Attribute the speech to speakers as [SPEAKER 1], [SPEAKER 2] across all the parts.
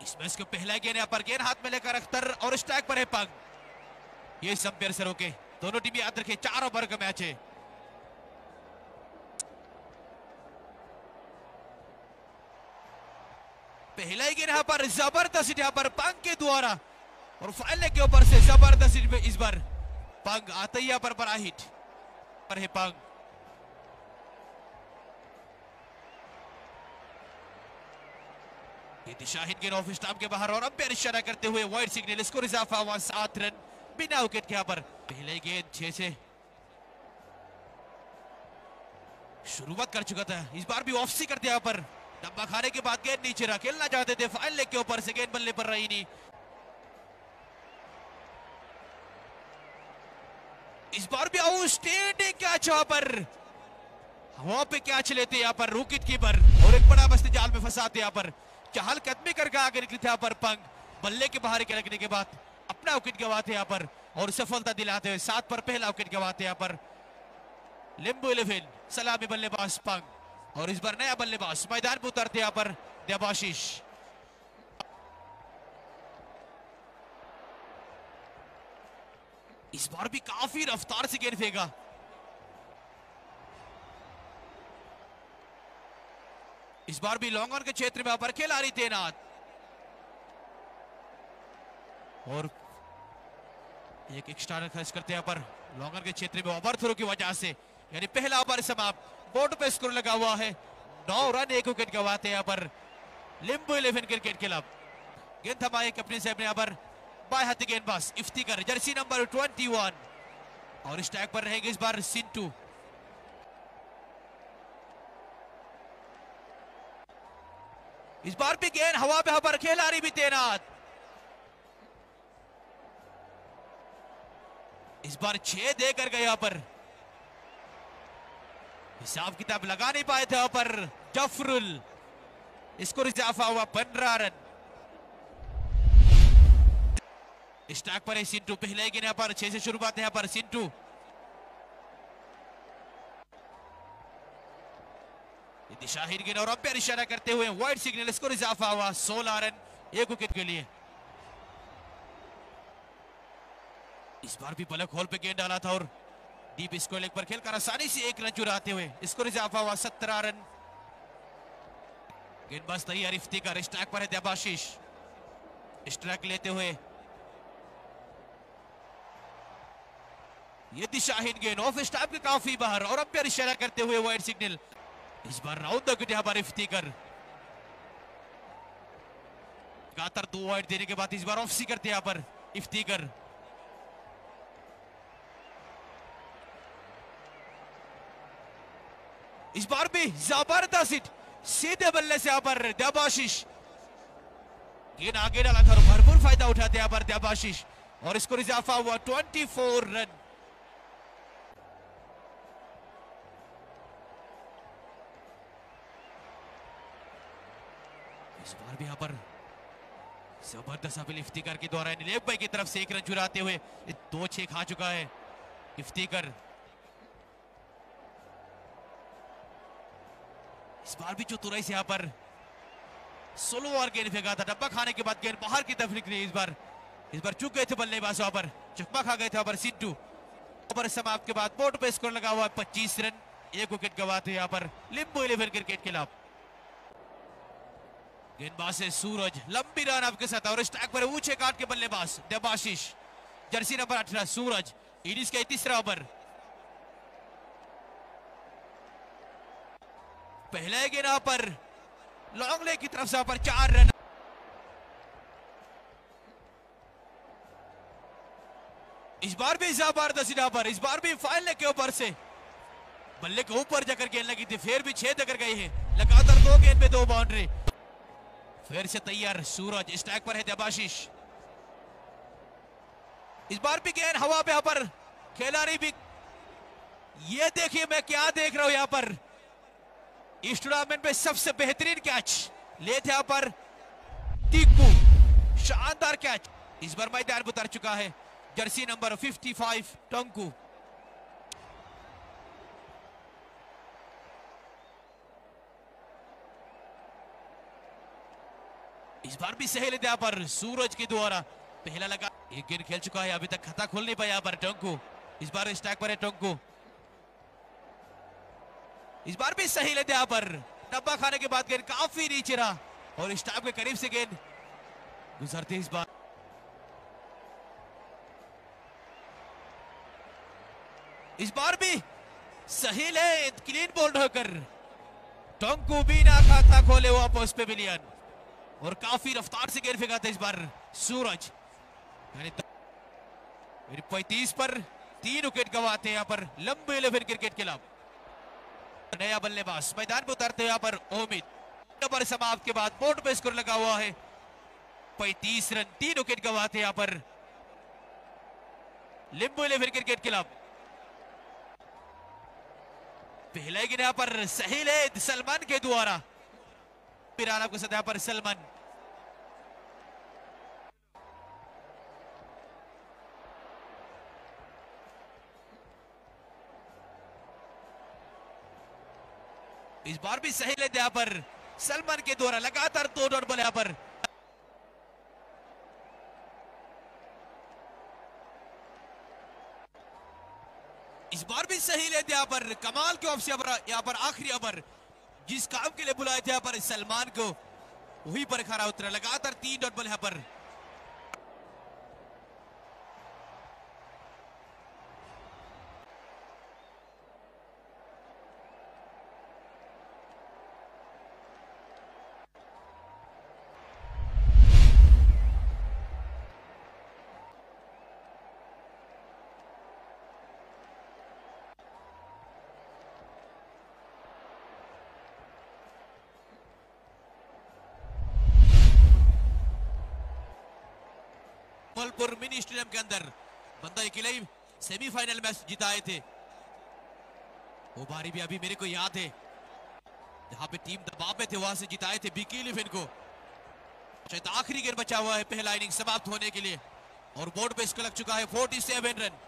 [SPEAKER 1] इस मैच को पहला गेंद यहाँ पर गेंद हाथ में लेकर अख्तर और स्ट्राइक पर है पंग। ये संपेयर से रोके। दोनों टीम याद रखे, चार ओवर का मैच है पहला ही गेंद यहाँ पर, ज़बरदस्त यहाँ पर पंग के द्वारा। और फाइनल के ऊपर से ज़बरदस्त इस बार पंग आते ही यहाँ पर बड़ा हिट। पर है पंग। ये ऑफ़ के बाहर और अंपायर इशारा करते हुए वाइड सिग्नल स्कोर इजाफा हुआ सात रन, बिना विकेट के पर। पहले गेंद छह से शुरुआत कर चुका था। इस बार भी ऑफ़ सी करते पर। डब्बा खाने के बाद गेंद नीचे रहा, खेलना चाहते थे फाइनल लेग के ऊपर से गेंद बल्ले पर रही नहीं। इस बार भी आउटस्टैंडिंग कैच यहाँ पर। हवा पे कैच लेते पर कीपर और एक बड़ा बस्ती जाल में फंसाते यहाँ पर। चहल कदमी करके आगे निकले थे, यहाँ पर पंग बल्ले के बाहर के लगने के बाद अपना विकेट गवाते यहाँ पर और सफलता दिलाते हुए सात पर पहला विकेट गवाते यहाँ पर। लिंबू इलेवन, सलामी बल्लेबाज पंग और इस बार नया बल्लेबाज मैदान में उतरते यहाँ पर देवाशीष। इस बार भी काफ़ी रफ्तार से गेंद फेंका। इस बार भी लॉन्ग ऑन के क्षेत्र में पर खिलाड़ी तैनात। और एक एक्स्ट्रा खर्च करते हैं पर लॉन्ग ऑन के क्षेत्र में ओवर थ्रो की वजह से, यानी पहला ओवर समाप्त। बोर्ड पे स्कोर लगा हुआ है। नौ रन एक विकेट गवाते हैं पर लिंबू इलेवन क्रिकेट क्लब गेंद थमाए अपने से अपने यहाँ पर बाएँ हाथी गेंदबाज इफ्तिकर जर्सी नंबर 21 और टैग पर रहेंगे इस बार सिंटू। इस बार भी गेंद हवा पे पर खिलाड़ी भी तैनात। इस बार छह देकर गए यहाँ पर। हिसाब किताब लगा नहीं पाए थे वहाँ पर जफरुल। इसको इजाफा हुआ पंद्रह रन स्टैक पर है सिंटू पहले गेंद यहाँ पर, छह से शुरुआत है यहाँ पर सिंटू शाहिर गेंद और अंपायर इशारा करते हुए वाइड सिग्नल स्कोर इजाफा हुआ सोलह रन एक विकेट के लिए। इस बार भी पलक होल पे गेंद डाला था और डीप स्कोर लेग पर खेलकर आसानी से एक रन चुराते हुए स्कोर इजाफा हुआ सत्रह रन। गेंदबाज तैयार इफ्तिकार स्ट्राइक पर है देबाशीष स्ट्राइक लेते हुए ये दिशाहीन गेंद ऑफ़ स्टाफ के काफ़ी बाहर और अंपायर इशारा करते हुए वाइड सिग्नल इस बार द विकेट यहाँ पर इफ्तिकर लगातार दो वाइड देने के बाद इस बार ऑफ़ सी करते यहाँ पर इफ्तिकर इस बार भी ज़बरदस्त हिट सीधे बल्ले से यहाँ पर देबाशीष गेंद आगे डाला था और भरपूर फ़ायदा उठाते यहाँ पर देबाशीष और इसको इजाफा हुआ 24 रन। इस बार भी यहाँ पर ज़बरदस्त अपील इफ्तिकार के द्वारा नीलेब भाई की तरफ़ से एक रन चुराते हुए दो छह खा चुका है इफ्तिकर। इस बार भी चतुराई से यहाँ पर सोलो और गेंद फेंका था। डब्बा खाने के बाद गेंद बाहर की तरफ़ निकली इस बार। इस बार चुक गए थे बल्लेबाज वहाँ पर। चकमा खा गए थे पर सिद्धू। ओवर समाप्त के बाद बोर्ड पे स्कोर लगा हुआ है पच्चीस रन। एक विकेट गवाते यहाँ पर लिंबू इलेवन क्रिकेट खिलाफ गेंदबाज से सूरज। लंबी रन आपके साथ और स्टैक पर ऊँचे काट के बल्लेबाज देबाशीष। जर्सी नंबर अठारह, सूरज। इनिंग्स का तीसरा ओवर पहले गेंद यहाँ पर। लॉन्ग लेग की तरफ़ से पर चार रन। इस बार भी ज़बरदस्त यहाँ पर। इस बार भी फाइनल के ऊपर से। बल्ले के ऊपर जाकर गेंद लगी थी, फिर भी छह देकर गई है। लगातार दो गेंद पे दो बाउंड्री फिर से तैयार। सूरज स्टैक पर है देबाशीष। इस बार भी गेंद हवा पे यहाँ पर खिलाड़ी भी ये देखिए मैं क्या देख रहा हूँ यहाँ पर। इस टूर्नामेंट में सबसे बेहतरीन कैच ले थे यहाँ पर टीकू। शानदार कैच इस बार मैदान उतर चुका है। जर्सी नंबर 55 टंकू। इस बार भी सही लेते यहाँ पर सूरज के द्वारा पहला लगा। एक गेंद खेल चुका है, अभी तक खाता खोल नहीं पाया पर टोंकू। इस बार स्टैक पर है टोंकू। इस बार भी सही लेते यहाँ पर। डब्बा खाने के बाद गेंद काफ़ी नीचे रहा और स्टैक के करीब से गेंद गुजरती इस बार। इस बार भी सही ले क्लीन बोल्ड होकर टोंकू बीना खाता खोले पोस्ट पे बिलियन और काफ़ी रफ्तार से गेंद फेंका था इस बार सूरज। यानी पैंतीस पर तीन विकेट गवाते हैं यहाँ पर लंबे इलेवन क्रिकेट क्लब नया बल्लेबाज मैदान में उतरते यहाँ पर ओमित नंबर समाप्त के बाद बोर्ड पे स्कोर लगा हुआ है। पैंतीस रन, तीन विकेट गवाते यहाँ पर लिंबू इलेवन क्रिकेट क्लब पहले गिर यहाँ पर सही ले, सलमान के द्वारा। पिराना को सदा पर सलमान। इस बार भी सही लेते यहाँ पर। सलमान के द्वारा लगातार दो डॉट बॉल यहाँ पर। इस बार भी सही लेते यहाँ पर। कमाल के ऑफ़ यहाँ पर आखिरी ओवर जिस काम के लिए बुलाए थे पर सलमान को, वहीं पर खड़ा उतरा। लगातार तीन डॉट बॉल यहाँ पर। जबलपुर मिनी स्टेडियम के अंदर। बंदा अकेले सेमीफाइनल मैच जिताए थे। वो बारी भी अभी मेरे को याद है। जहाँ पे टीम दबाव में थे, वहाँ से जिताए थे बीकी लिफिन को। शायद आखिरी गेंद बचा हुआ है पहला इनिंग समाप्त होने के लिए। और बोर्ड पे इसको लग चुका है 47 रन।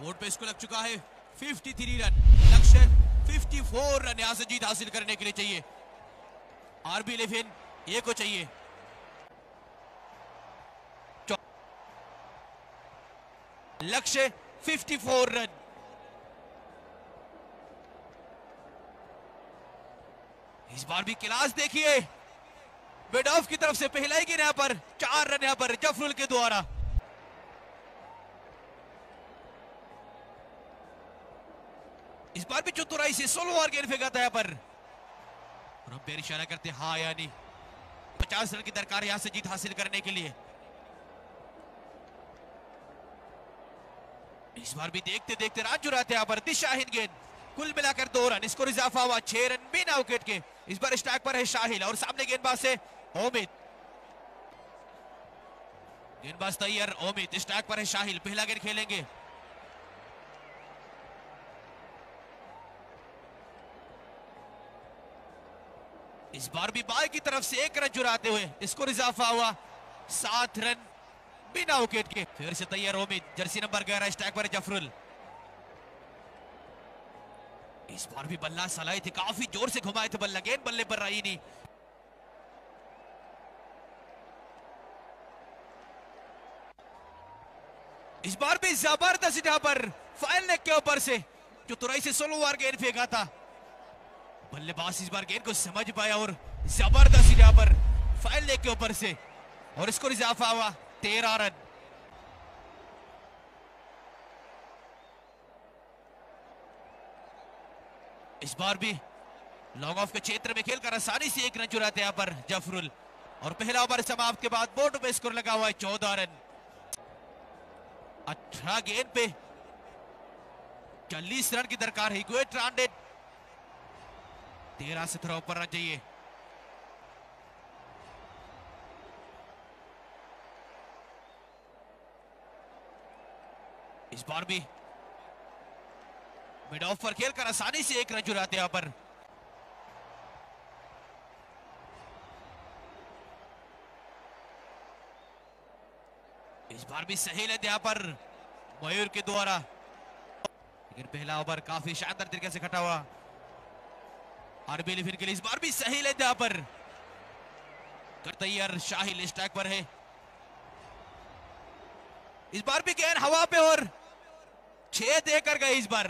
[SPEAKER 1] बोर्ड पे इसको लग चुका है 53 रन। लक्ष्य 54 रन यहाँ से जीत हासिल करने के लिए चाहिए। आरबी इलेवन, ये को चाहिए। लक्ष्य 54 रन। इस बार भी क्लास देखिए। बेड ऑफ़ की तरफ़ से पहला ही गिर यहाँ पर, चार रन यहाँ पर जफरुल के द्वारा। इस बार भी चतुराई से सोलो ओवर गेंद फेंका था पर। और हम अंपायर इशारा करते हाँ यानी पचास रन की दरकार यहाँ से जीत हासिल करने के लिए। इस बार भी देखते देखते रान चुराते यहाँ पर दिशाहीन गेंद। कुल मिलाकर दो रन इसको इजाफा हुआ, छह रन बिना विकेट के। इस बार स्टैक पर है शाहिल और सामने गेंदबाज से ओमित। गेंदबाज तैयार, ओमित। स्टैक पर है शाहिल पहला गेंद खेलेंगे। इस बार भी बाई की तरफ़ से एक रन चुराते हुए इसको इजाफा हुआ। सात रन बिना विकेट के। फिर से तैयार उम्मीद। जर्सी नंबर ग्यारह, स्टैक पर जफरुल। इस बार भी बल्ला सलाए थे। काफ़ी ज़ोर से घुमाए थे बल्ला। गेंद बल्ले पर रही नहीं। इस बार भी ज़बरदस्त यहाँ पर। फ़ाइल नेक के ऊपर से। जो तुरई से सोलो बार गेंद फेंका था। बल्लेबाज इस बार गेंद को समझ पाया और ज़बरदस्त यहाँ पर फ़ाइल लेग के ऊपर से। और इसको इजाफा हुआ, तेरह रन। इस बार भी लॉन्ग ऑफ़ के क्षेत्र में खेलकर आसानी से एक रन चुराते यहाँ पर जफरुल। और पहला ओवर समाप्त के बाद बोर्ड पे स्कोर लगा हुआ है, चौदह रन। अठारह गेंद पे चालीस रन की दरकार है तेरह से थोड़ा ऊपर रहना जाइए। इस बार भी मिड ऑफ़ पर खेलकर आसानी से एक रन चुराते यहाँ पर। इस बार भी सही लेते यहाँ पर मयूर के द्वारा। लेकिन पहला ओवर काफ़ी शानदार तरीके से खटा हुआ। आरबी इलेवन के लिए इस बार भी सही लेते यहाँ पर। कर तैयार शाहिल इस ट्रैक पर है। इस बार भी गेंद हवा पे और छह देकर गए इस बार।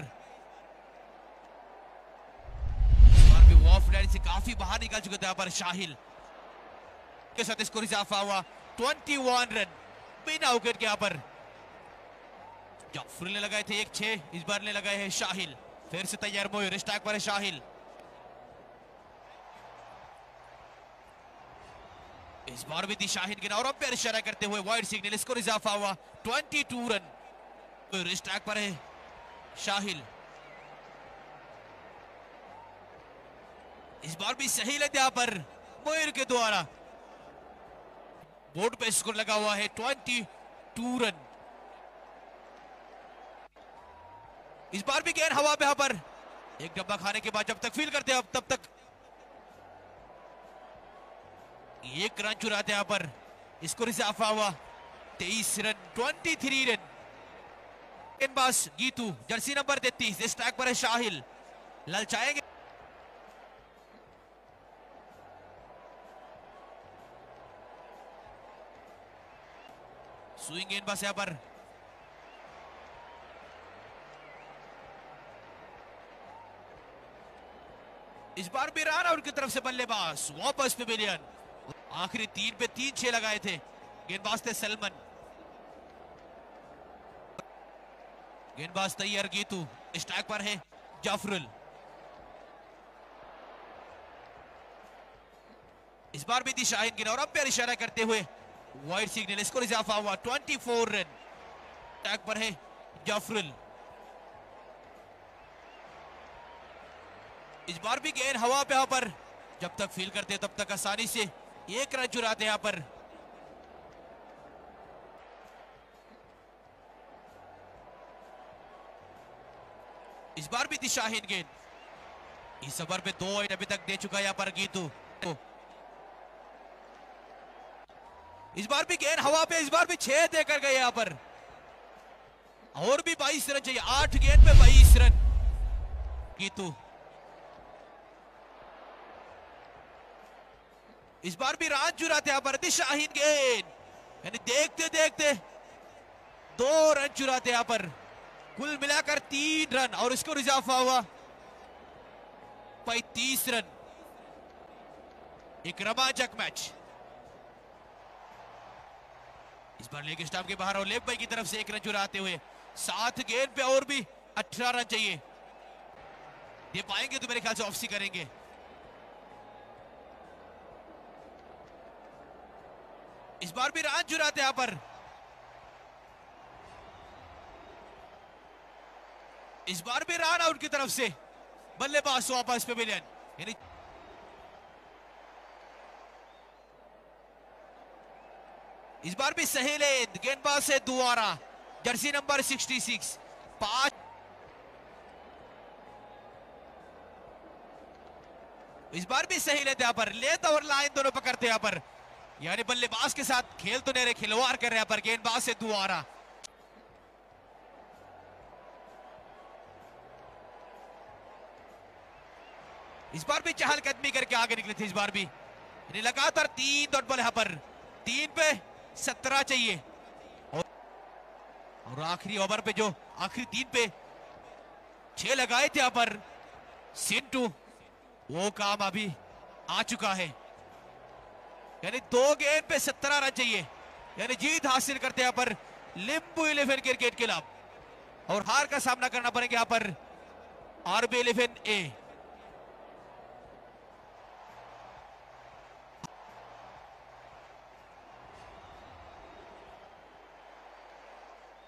[SPEAKER 1] इस बार भी ऑफ़ लाइन से काफ़ी बाहर निकल चुके थे यहाँ पर शाहिल। के साथ स्कोर इजाफा हुआ। 21 रन बिना विकेट के यहाँ पर। जाफ़र ने लगाए थे एक छह, इस बार ने लगाए हैं शाहिल। फिर से तैयार मोयर स्टैक पर है शाहिल। इस बार भी दी शाहिद गिना और अंपायर इशारा करते हुए वाइड सिग्नल स्कोर इजाफा हुआ। 22 रन। मोयर स्टैक पर है शाहिल। इस बार भी सही लेते यहाँ पर मोयर के द्वारा। बोर्ड पे स्कोर लगा हुआ है 22 रन। इस बार भी गेंद हवा पे यहाँ पर। एक डब्बा खाने के बाद जब तक फील करते हैं, अब तब तक एक रन चुराते यहाँ पर। स्कोर इजाफा हुआ। तेईस रन 23 रन। गेंदबाज गीतू जर्सी नंबर 33 इस ट्रैक पर है शाहिल। ललचाएँगे। स्विंग गेंदबाज यहाँ पर। इस बार भी रन आउट की तरफ़ से बल्लेबाज, वापस पेविलियन आखिरी तीन पे तीन छह लगाए थे। गेंदबाज थे सलमन। गेंदबाज तैयार गीतू स्टैक पर है जाफरुल। इस बार भी दी शाहिन गिना और अंपायर इशारा करते हुए वाइड सिग्नल स्कोर इजाफा हुआ 24 रन टैग पर है जाफरुल। इस बार भी गेंद हवा पे पर, जब तक फील करते तब तक आसानी से एक रन चुराते यहाँ पर। इस बार भी दिशाहीन गेंद। इस ओवर पे दो ओवर अभी तक दे चुका यहाँ पर गीतू। इस बार भी गेंद हवा पे, इस बार भी छह देकर गए यहाँ पर। और भी 22 रन चाहिए, आठ गेंद पे 22 रन। गीतू। इस बार भी राज चुराते यहाँ पर दिशाहीन गेंद। यानी देखते देखते दो रन चुराते यहाँ पर। कुल मिलाकर तीन रन, और इसको इजाफा हुआ। पैतीस रन। एक रोमांचक मैच। इस बार लेग स्टाफ के बाहर और लेग भाई की तरफ़ से एक रन चुराते हुए। सात गेंद पे और भी अठारह रन चाहिए। दे पाएँगे तो मेरे ख्याल से ऑफसी करेंगे। बार भी रन चुराते यहाँ पर। इस बार भी रन आउट की तरफ़ से। बल्लेबाज वापस पेविलियन। यानी इस बार भी सहेले गेंदबाज से दुआरा जर्सी नंबर 66 पाँच। इस बार भी सही लेते यहाँ पर। लेत और लाइन दोनों पकड़ते यहाँ पर। यानी बल्लेबाज के साथ खेल तो नहीं रहे खिलवाड़ कर रहे यहाँ पर गेंदबाज से दुआरा इस बार भी चहल कदमी करके आगे निकले थे इस बार भी। लगातार तीन डॉट बॉल यहाँ पर। तीन पे सत्रह चाहिए। और, और आखिरी ओवर पे जो आखिरी तीन पे छह लगाए थे यहाँ पर। सिंटू वो काम अभी आ चुका है। यानी दो गेंद पे सत्रह रन चाहिए। यानी जीत हासिल करते यहाँ पर लिंबू इलेवन क्रिकेट के खिलाफ और हार का सामना करना पड़ेगा यहाँ पर आरबी इलेवन ए।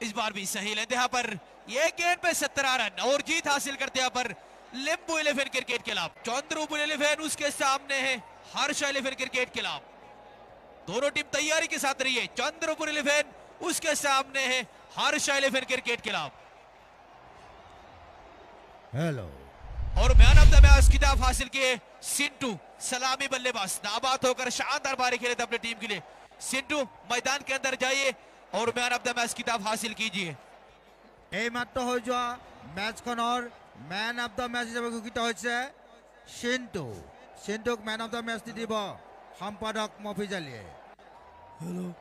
[SPEAKER 1] इस बार भी सही लेते यहाँ पर ये गेंद पे सत्रह रन और जीत हासिल करते यहाँ पर लिंबू इलेवन क्रिकेट के खिलाफ चंद्रपुर इलेवन उसके सामने है, हर्ष इलेवन क्रिकेट के खिलाफ दोनों टीम तैयारी के साथ रही है चंद्रपुर इलेवन उसके सामने है हर्ष इलेवन क्रिकेट के खिलाफ
[SPEAKER 2] हेलो
[SPEAKER 1] और मैन ऑफ द मैच खिताब हासिल किए सिंटू सलामी बल्लेबाज नाबाद होकर शानदार बारी खेले थे अपनी टीम के लिए सिंटू मैदान के अंदर जाइए और मैन ऑफ द मैच खिताब हासिल कीजिए
[SPEAKER 2] এইমাত্ৰ হৈ যোৱা মেটছখনৰ মেন অফ দ্য মেচ হিচাপে ঘোষিত হৈছে চিন্তু চিন্তুক মেন অফ দ্য মেচ দি দিব সম্পাদক মফিজ আলীয়ে
[SPEAKER 3] Hello.